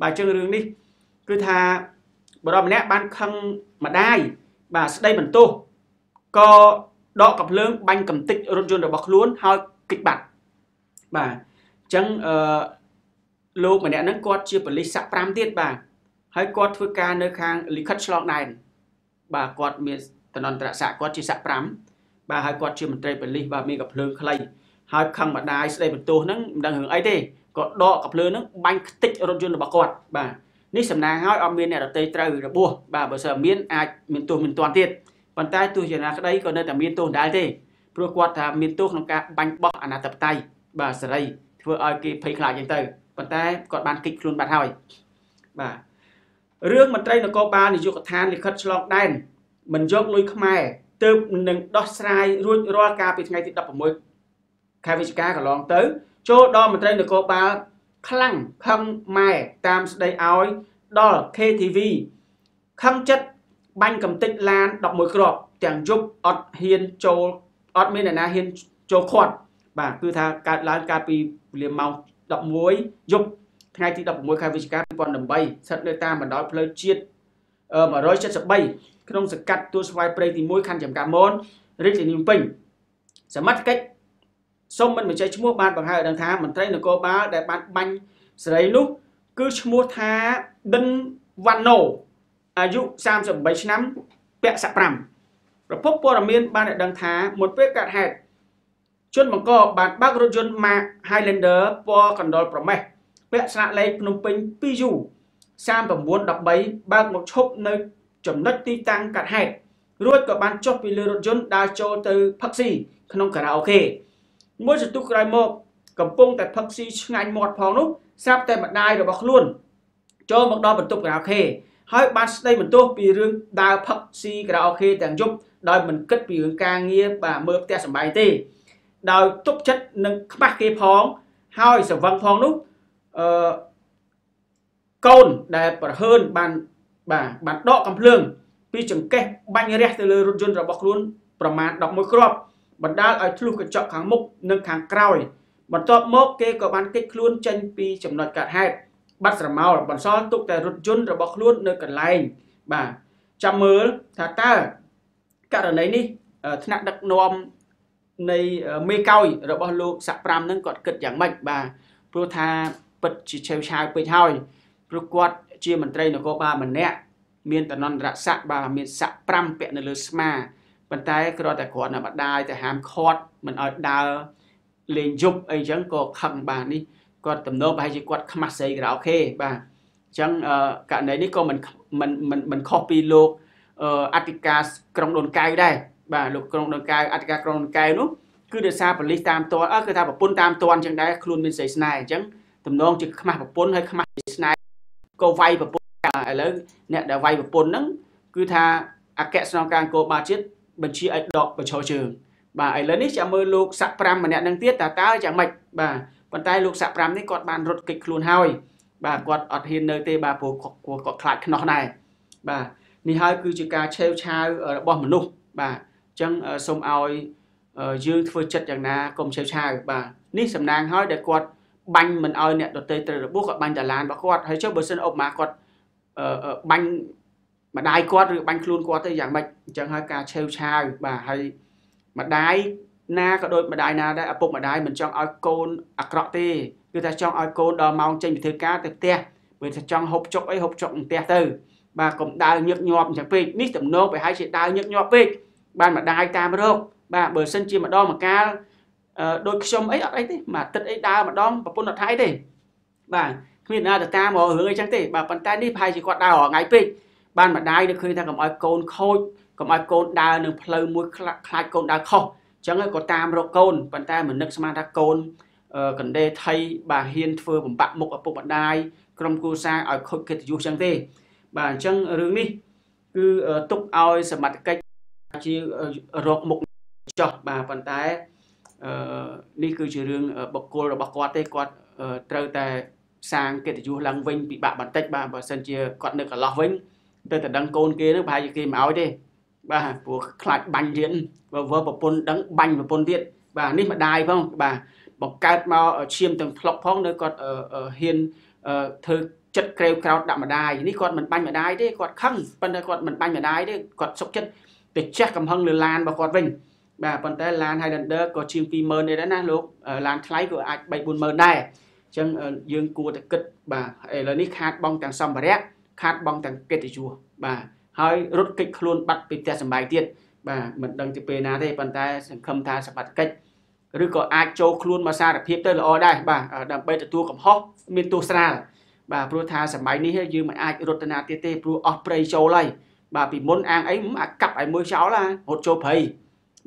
បាទអញ្ចឹងរឿងនេះគឺថាបរិបម្នាក់បានខឹងម្ដាយបាទស្ដីបន្ទោសក៏ដកកំភ្លើងបាញ់កំទេចរថយន្តរបស់ខ្លួនហើយគេចបាត់បាទអញ្ចឹងអឺលោកម្នាក់ហ្នឹងគាត់ជាប៉ូលីសសាក់5ទៀតបាទហើយគាត់ធ្វើការនៅខាងលិខិតឆ្លងដែនបាទគាត់មានតំណន្តរស័ក្តិគាត់ជាសាក់5បាទហើយគាត់ជាមន្ត្រីប៉ូលីសបាទមានកំភ្លើងខ្លីហើយខឹងម្ដាយស្ដីបន្ទោសហ្នឹងមិនដឹងរឿងអីទេ ក៏ដកកំភ្លើងហ្នឹងបាញ់ខ្ទេចរថយន្តរបស់គាត់បាទនេះសំណាងហើយអត់មានអ្នករតីត្រូវរបួសបាទបើសិនមានអាចមានទោសមានទណ្ឌទៀតប៉ុន្តែទោះយ៉ាងណាក្តីក៏នៅតែមានទោសដែរទេព្រោះគាត់ថាមានទោសក្នុងការបាញ់បោះអនាធិបតេយ្យបាទសេរីធ្វើឲ្យគេភ័យខ្លាចយ៉ាងទៅប៉ុន្តែគាត់បានគិតខ្លួនបាត់ហើយបាទរឿងមន្ត្រីនគរបាលនាយកដ្ឋានលិខិតឆ្លងដែនមិនយកលុយខ្មែរទើបនឹងដោះស្រាយរួចរាល់កាលពីថ្ងៃទី16ខែវិច្ឆិកាកន្លងទៅ ចូលដល់មន្ត្រីនគរបាលខ្លាំងខឹងម៉ែតាមស្ដីឲ្យដល់ KTV ខឹងចិត្តបាញ់កំតិចឡាន11គ្រាប់ទាំងយប់អត់ហ៊ានចូលអត់មានអ្នកណាហ៊ានចូលខាត់បាទគឺថាកើតឡើងកាលពីវេលាម៉ោង11យប់ថ្ងៃទី16ខែវិច្ឆិកា2018ស្ថិតនៅតាមបណ្ដោយផ្លូវជាតិ173ក្នុងសង្កាត់ទួលស្វាយព្រៃទី1ខណ្ឌចំការមនរាជធានីភ្នំពេញសមត្ថកិច្ច សូមមិនបញ្ចេញឈ្មោះបានបង្ហើបដឹងថាមន្ត្រីនគរបាលដែលបានបាញ់សេរីនោះគឺឈ្មោះថាដិនវ៉ាណូអាយុ38ឆ្នាំពាក់ស័ក5ប្រពន្ធព័ត៌មានបានឲ្យដឹងថាមុនពេលកើតហេតុជនបង្កបានបើករថយន្ត Mark Highlander ពណ៌កណ្ដុរប្រមេះពាក់ស្លាកលេខភ្នំពេញ 2U 3913បើកមកឈប់នៅចំណុចទីតាំងកើតហេតុរួចក៏បានចុះពីលើរថយន្តដើរចូលទៅផឹកស៊ីក្នុងខារ៉ាអូខេ មួយសន្ទុះក្រោយមកកំពុងតែផឹកស៊ីឆ្ងាញ់មាត់ផងនោះស្រាប់តែម្ដាយរបស់ខ្លួនចូលមកដល់បន្ទប់ខារ៉ាអូខេហើយបានស្ដីបន្ទោសពីរឿងដើរផឹកស៊ីខារ៉ាអូខេទាំងយប់ដោយមិនគិតពីរឿងការងារបាទមើលផ្ទះសម្បែងទេដោយតូចចិត្តនឹងខ្មាស់គេផងហើយស្រវឹងផងនោះអឺកូនដែលប្រហើនបានបាទបានដកកំភ្លើងពីចង្កេះបាញ់រះទៅលើរថយន្តរបស់ខ្លួនប្រមាណ11គ្រាប់ បណ្ដាលឲ្យធ្លុះកញ្ចក់ខាងមុខនិងខាងក្រោយ បន្ទាប់មកគេក៏បានគេចខ្លួនចេញពីចំណុចកើតហេតុបាត់ស្រមោលបន្សល់ទុកតែរថយន្តរបស់ខ្លួននៅកន្លែងបាទចាំមើលថាតើករណីនេះថ្នាក់ដឹកនាំនៃមេកោយរបស់លោកសាក់5ហ្នឹងគាត់គិតយ៉ាងម៉េចបាទព្រោះថាពិតជាឆេវឆាវពេកហើយព្រោះគាត់ជាមន្ត្រីនគរបាលម្នាក់មានតំណន្តរស័ក្តិបាទមានស័ក្តិ5ពាក់នៅលើស្មា ប៉ុន្តែគ្រាន់តែគ្រាន់តែម្ដាយទៅហាមឃាត់មិនឲ្យដើរលេងយប់អីចឹងក៏ខឹងបាទនេះគាត់ទំនោរប្រហែលជាគាត់ខ្មាស់ស្រីក្រៅអូខេបាទអញ្ចឹងករណីនេះក៏មិនមិនមិនមិនខុសពីលោកអធិការក្រុងដូនកៅដែរបាទលោកក្រុងដូនកៅអធិការក្រុងដូនកៅនោះគឺដោយសារប៉ូលីសតាមតអឺគឺថាប្រពន្ធតាមតអញ្ចឹងដែរខ្លួនមានស្រីស្នេហ៍អញ្ចឹងទំនងជាខ្មាស់ប្រពន្ធហើយខ្មាស់ស្នេហ៍ក៏វាយប្រពន្ធឥឡូវអ្នកដែលវាយប្រពន្ធហ្នឹងគឺថាអគ្គស្នងការអង្គរបាលជាតិ បញ្ជាឲ្យដកបញ្ឈរជើងបាទឥឡូវនេះចាំមើលលោកសាក់5ម្នាក់នឹងទៀតតើតើយ៉ាងម៉េចបាទប៉ុន្តែលោកសាក់5នេះគាត់បានរត់គេចខ្លួនហើយបាទគាត់អត់ហ៊ាននៅទេបាទព្រោះគាត់ខ្លាចខ្នោះដែរបាទនេះហើយគឺជាការឆេវឆាវរបស់មនុស្សបាទអញ្ចឹងសូមឲ្យយើងធ្វើចិត្តយ៉ាងណាកុំឆេវឆាវបាទនេះសំណាងហើយដែលគាត់បាញ់មិនឲ្យអ្នកដទៃត្រូវរបួសគាត់បាញ់តាឡានរបស់គាត់ហើយចុះបើសិនអុបម៉ាគាត់បាញ់ ម្ដាយគាត់ឬបាញ់ខ្លួនគាត់ទៅយ៉ាងម៉េចអញ្ចឹងហើយការឆេវឆាវបាទហើយម្ដាយណាក៏ដូចម្ដាយណាដែរឪពុកម្ដាយមិនចង់ឲ្យកូនអាក្រក់ទេគឺថាចង់ឲ្យកូនដល់ម៉ោងចេញពីធ្វើការទៅផ្ទះបើថាចង់ហូបចុកអីហូបចុកផ្ទះទៅបាទកុំដើរញឹកញាប់អញ្ចឹងពេកនេះទំនងប្រហែលជាដើរញឹកញាប់ពេកបានម្ដាយតាមរកបាទបើសិនជាម្ដងម្កាលដូចខ្ញុំអីអត់អីទេមួយអាទិត្យអីដើរម្ដងប្រពន្ធអត់ថៃទេបាទគ្មានណាទៅតាមរឿងអីចឹងទេបាទប៉ុន្តែនេះប្រហែលជាគាត់ដើររាល់ថ្ងៃពេក បានម្ដាយនៅឃើញថាកុំឲ្យកូនខូចកុំឲ្យកូនដើរនឹងផ្លូវមួយខ្លាចកូនដើរខុសចឹងក៏តាមរកកូនប៉ុន្តែមិននឹកស្មានថាកូនកណ្ដេថៃបាទហ៊ានធ្វើបំបាក់មុខឪពុកម្ដាយក្រុមគ្រួសារឲ្យខូចកិត្តិយសចឹងទេ បាទអញ្ចឹងរឿងនេះគឺទុកឲ្យសមត្ថកិច្ចជារកមុខចោះបាទប៉ុន្តែអឺនេះគឺជារឿងបុគ្គលរបស់គាត់ទេគាត់ត្រូវតែសាងកិត្តិយសឡើងវិញពិបាកបន្តិចបាទបើសិនជាគាត់នៅកន្លោះវិញ ទៅតែដឹងកូនគេនឹងប្រហែលជាគេមិនឲ្យទេបាទព្រោះខ្លាចបាញ់ទៀតបើវើប្រពន្ធដឹងបាញ់ប្រពន្ធទៀតបាទនេះម្ដាយផងបាទបង្កើតមកឈាមទាំងធ្លុកផងនៅគាត់ហ៊ានអឺធ្វើចិត្តក្រេវក្រោតដាក់ម្ដាយនេះគាត់មិនបាញ់ម្ដាយទេគាត់ខឹងប៉ុន្តែគាត់មិនបាញ់ម្ដាយទេគាត់សុខចិត្តទៅចេះកំហឹងលើឡានរបស់គាត់វិញបាទប៉ុន្តែឡាន Highlander ក៏ជាង20000នេះដែរណាលោកឡានថ្លៃក៏អាច3 40000ដែរអញ្ចឹងយើងគួរតែគិតបាទឥឡូវនេះខាតបងទាំងសម្ភារៈ ខាតបងទាំងកិត្តិយសបាទហើយរត់គេចខ្លួនបាត់ពីផ្ទះសម្បែងទៀតបាទមិនដឹងទៅពេលណាទេប៉ុន្តែសង្ឃឹមថាសម្បត្តិកិច្ចឬក៏អាចចូលខ្លួនមកសារភាពទៅល្អដែរបាទដើម្បីទទួលកំហុសមានទោសស្រាលបាទព្រោះថាសម័យនេះយើងមិនអាចរត់ទៅណាទៀតទេព្រោះអស់ព្រៃចូលហើយបាទពីមុនអាងអីអាចកាប់ឲ្យមួយចោលណារត់ចូលព្រៃ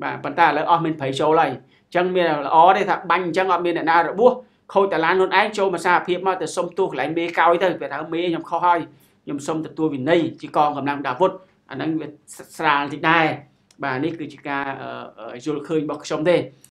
បាទប៉ុន្តែឥឡូវអស់មានព្រៃចូលហើយអញ្ចឹងមានល្អទេថាបាញ់អញ្ចឹងអត់មានអ្នកណារបួសខូចតាឡានខ្លួនឯងចូលមកសារភាពមកទៅសុំទោសកន្លែងមេកោយទៅពេលថាមេខ្ញុំខុសហើយ ខ្ញុំសូមទទួលវិន័យជាកងកម្លាំងដាវុធអាហ្នឹងវាស្រាលតិចដែរបាទនេះគឺជាការយល់ឃើញរបស់ខ្ញុំទេ